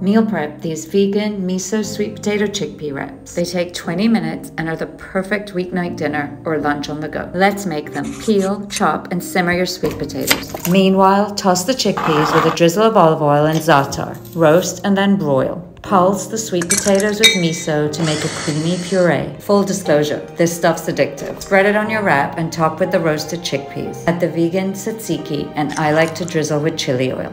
Meal prep these vegan miso sweet potato chickpea wraps. They take 20 minutes and are the perfect weeknight dinner or lunch on the go. Let's make them. Peel, chop, and simmer your sweet potatoes. Meanwhile, toss the chickpeas with a drizzle of olive oil and za'atar. Roast and then broil. Pulse the sweet potatoes with miso to make a creamy puree. Full disclosure, this stuff's addictive. Spread it on your wrap and top with the roasted chickpeas. Add the vegan tzatziki and I like to drizzle with chili oil.